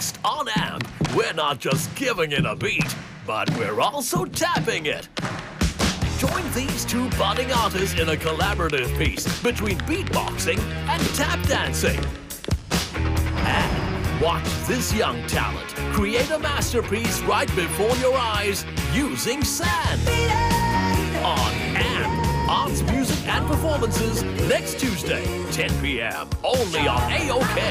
Next on AMP, we're not just giving it a beat, but we're also tapping it. Join these two budding artists in a collaborative piece between beatboxing and tap dancing. And watch this young talent create a masterpiece right before your eyes using sand. On AMP, Arts, Music and Performances, next Tuesday, 10 p.m., only on Okto.